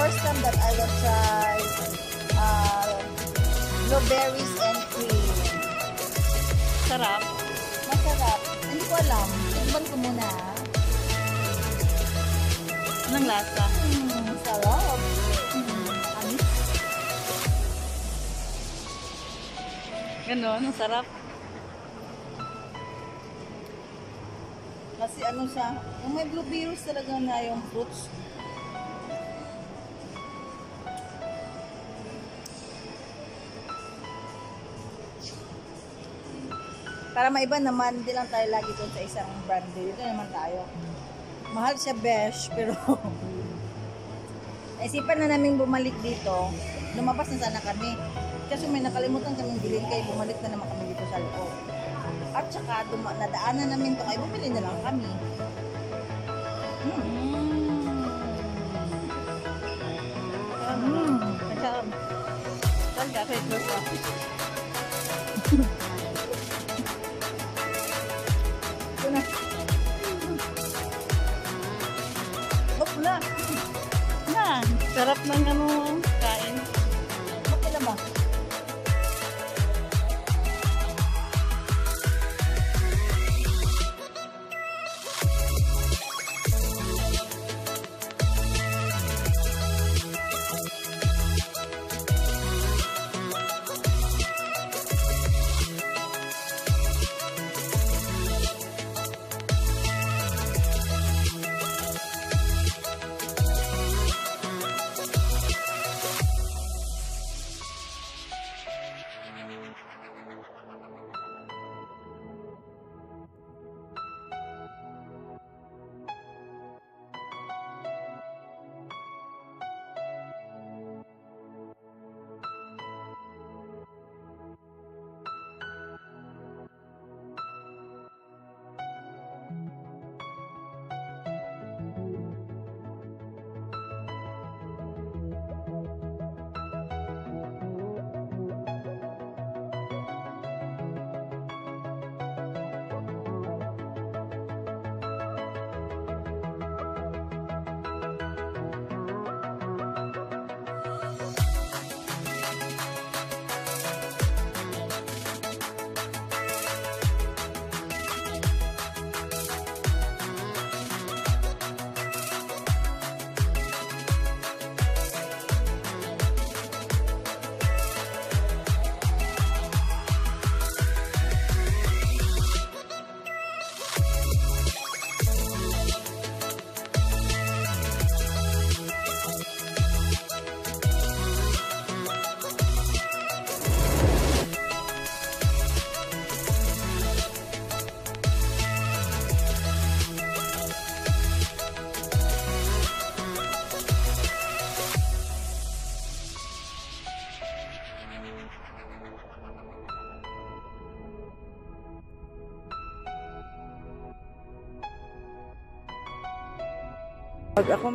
first time that I will try uh, blueberries and cream. Sarap. Masarap. Hindi ko alam. Tignan ko muna. Anong lasa? Hmm, sarap. Hmm, amis. Ganon, ang sarap. Kasi ano siya, yung may blueberries talaga na yung fruits. Para maiba naman, hindi lang tayo lagi doon sa isang brand. Dito naman tayo. Mahal siya besh, pero naisipan na namin bumalik dito. Lumabas na sana kami. Kasi may nakalimutan kaming bilhin kaya bumalik na naman kami dito sa loob. At saka, duma, nadaanan namin to kaya bumili na lang kami. Mm. Mm. Masarap. Talaga, kahit gusto. Sarap ng ano, kain. Bak na ba? Pag ako.